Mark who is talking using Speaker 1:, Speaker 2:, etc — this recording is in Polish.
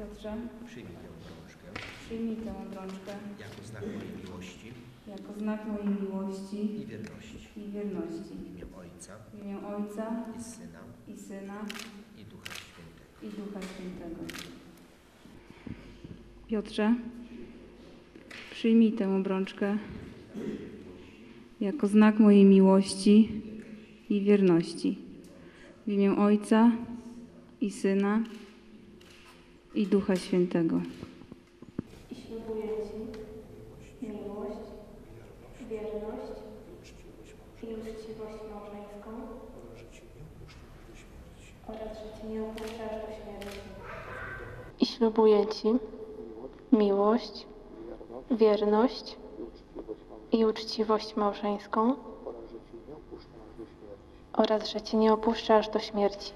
Speaker 1: Piotrze,
Speaker 2: przyjmij tę obrączkę
Speaker 1: przyjmij tę obrączkę
Speaker 2: jako znak mojej miłości
Speaker 1: jako znak mojej miłości
Speaker 2: i wierności.
Speaker 1: i wierności.
Speaker 2: W imię Ojca
Speaker 1: W imię Ojca
Speaker 2: i Syna
Speaker 1: i Syna
Speaker 2: i Ducha Świętego.
Speaker 1: i Ducha Świętego. Piotrze, przyjmij tę obrączkę jako znak mojej miłości i wierności. W imię Ojca i Syna i Ducha Świętego.
Speaker 3: i ślubuję Ci miłość, wierność i uczciwość małżeńską oraz, że Cię nie opuszczasz do śmierci. I ślubuję Ci miłość, wierność i uczciwość małżeńską oraz, że Cię nie opuszczasz do śmierci.